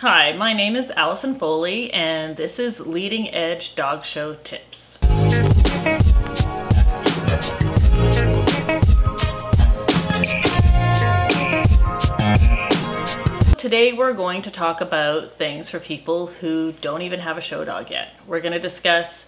Hi, my name is Allison Foley and this is Leading Edge Dog Show Tips. Today we're going to talk about things for people who don't even have a show dog yet. We're going to discuss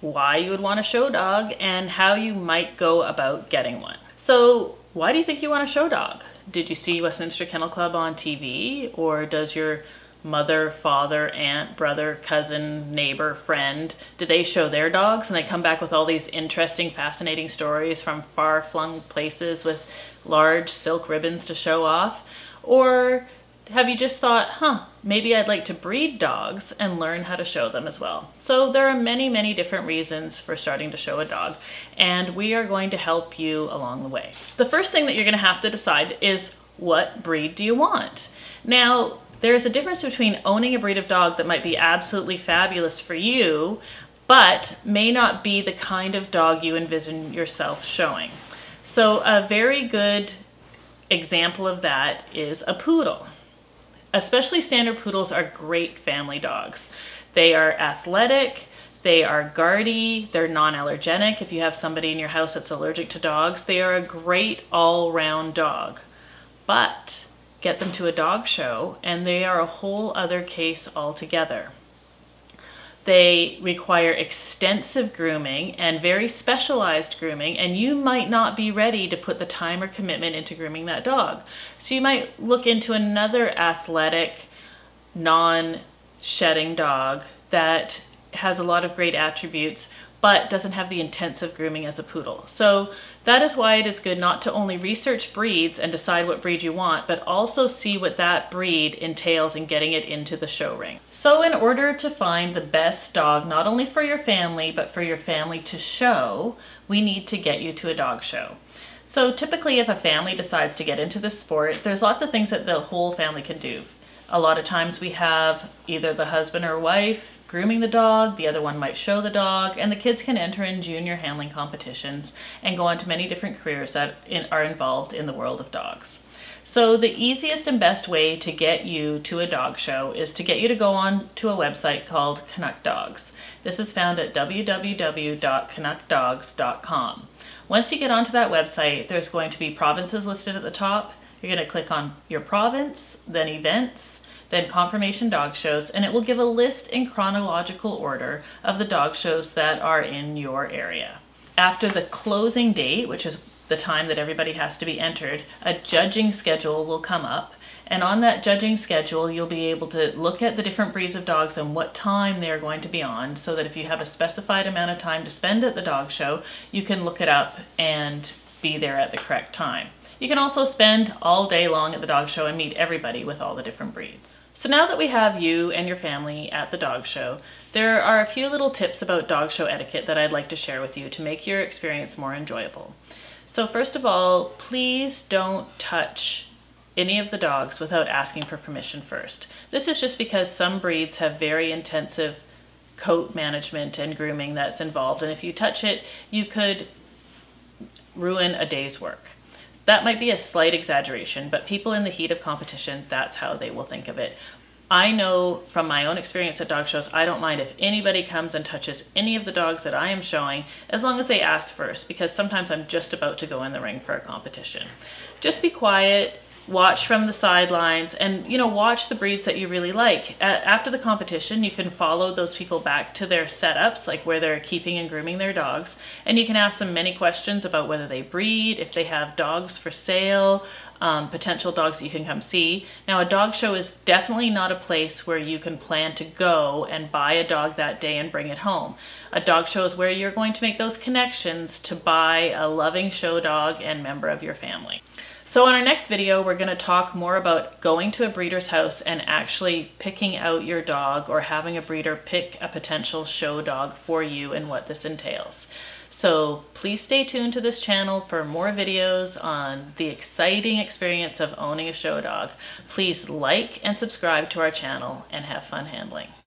why you would want a show dog and how you might go about getting one. So why do you think you want a show dog? Did you see Westminster Kennel Club on TV? Or does your mother, father, aunt, brother, cousin, neighbor, friend, do they show their dogs and they come back with all these interesting, fascinating stories from far-flung places with large silk ribbons to show off? Or have you just thought, huh, maybe I'd like to breed dogs and learn how to show them as well? So there are many, many different reasons for starting to show a dog, and we are going to help you along the way. The first thing that you're gonna have to decide is what breed do you want? Now, there's a difference between owning a breed of dog that might be absolutely fabulous for you, but may not be the kind of dog you envision yourself showing. So a very good example of that is a poodle. Especially standard poodles are great family dogs. They are athletic, they are guardy, they're non-allergenic. If you have somebody in your house that's allergic to dogs, they are a great all-round dog. But get them to a dog show and they are a whole other case altogether. They require extensive grooming and very specialized grooming, and you might not be ready to put the time or commitment into grooming that dog. So you might look into another athletic, non-shedding dog that has a lot of great attributes but doesn't have the intensive grooming as a poodle. So that is why it is good not to only research breeds and decide what breed you want, but also see what that breed entails in getting it into the show ring. So in order to find the best dog, not only for your family, but for your family to show, we need to get you to a dog show. So typically if a family decides to get into this sport, there's lots of things that the whole family can do. A lot of times we have either the husband or wife grooming the dog, the other one might show the dog, and the kids can enter in junior handling competitions and go on to many different careers that are involved in the world of dogs. So the easiest and best way to get you to a dog show is to get you to go on to a website called Canuck Dogs. This is found at www.canuckdogs.com. Once you get onto that website, there's going to be provinces listed at the top. You're going to click on your province, then events, then conformation dog shows, and it will give a list in chronological order of the dog shows that are in your area. After the closing date, which is the time that everybody has to be entered, a judging schedule will come up. And on that judging schedule, you'll be able to look at the different breeds of dogs and what time they're going to be on so that if you have a specified amount of time to spend at the dog show, you can look it up and be there at the correct time. You can also spend all day long at the dog show and meet everybody with all the different breeds. So now that we have you and your family at the dog show, there are a few little tips about dog show etiquette that I'd like to share with you to make your experience more enjoyable. So first of all, please don't touch any of the dogs without asking for permission first. This is just because some breeds have very intensive coat management and grooming that's involved and if you touch it, you could ruin a day's work. That might be a slight exaggeration, but people in the heat of competition, that's how they will think of it. I know from my own experience at dog shows, I don't mind if anybody comes and touches any of the dogs that I am showing, as long as they ask first, because sometimes I'm just about to go in the ring for a competition. Just be quiet, watch from the sidelines and you know watch the breeds that you really like. After the competition you can follow those people back to their setups like where they're keeping and grooming their dogs. And you can ask them many questions about whether they breed if they have dogs for sale um, potential dogs you can come see. Now a dog show is definitely not a place where you can plan to go and buy a dog that day and bring it home. A dog show is where you're going to make those connections to buy a loving show dog and member of your family so in our next video, we're gonna talk more about going to a breeder's house and actually picking out your dog or having a breeder pick a potential show dog for you and what this entails. So please stay tuned to this channel for more videos on the exciting experience of owning a show dog. Please like and subscribe to our channel and have fun handling.